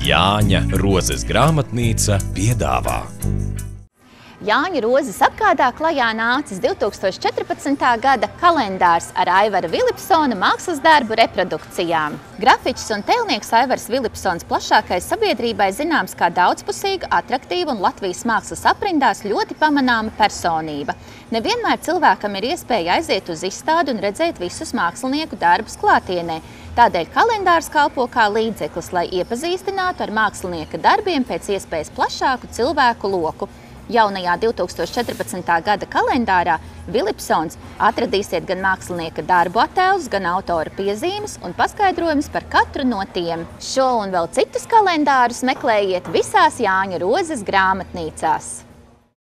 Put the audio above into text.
Jāņa Rozes grāmatnīca piedāvā. Jāņa Rozes apkārdā klajā nācis 2014. gada kalendārs ar Aivara Vilipsona mākslas darbu reprodukcijām. Grafiķis un tēlnieks Aivars Vilipsons plašākai sabiedrībai zināms kā daudzpusīga, atraktīva un Latvijas mākslas aprindās ļoti pamanāma personība. Nevienmēr cilvēkam ir iespēja aiziet uz izstādi un redzēt visus mākslinieku darbus klātienē. Tādēļ kalendārs kalpo kā līdzeklis, lai iepazīstinātu ar mākslinieka darbiem pēc iespējas plašāku cilvēku loku. Jaunajā 2014. gada kalendārā Vilipsons atradīsiet gan mākslinieka darbu attēlus, gan autora piezīmes un paskaidrojumus par katru no tiem. Šo un vēl citus kalendārus meklējiet visās Jāņa Rozes grāmatnīcās.